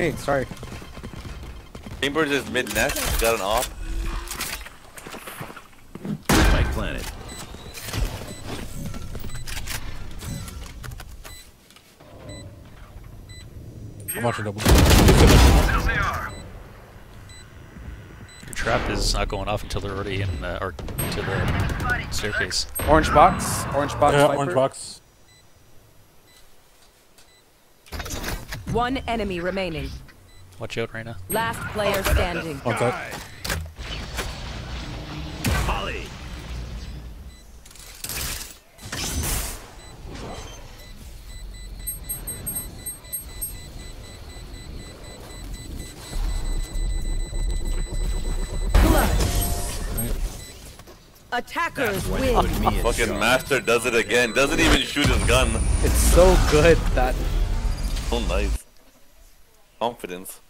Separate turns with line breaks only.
grenade, sorry.
Chambers is mid nest. Got an off.
Spike planet.
I'm watching double.
Your trap is not going off until they're already in, uh, or to the staircase.
Orange box, orange box,
Yeah,
Viper.
orange box.
One enemy remaining.
Watch out, Reyna.
Last player standing.
One side.
Holly.
Attackers win.
put me
Fucking
charge.
master does it again. Doesn't even shoot his gun.
It's so good that
So nice. Confidence.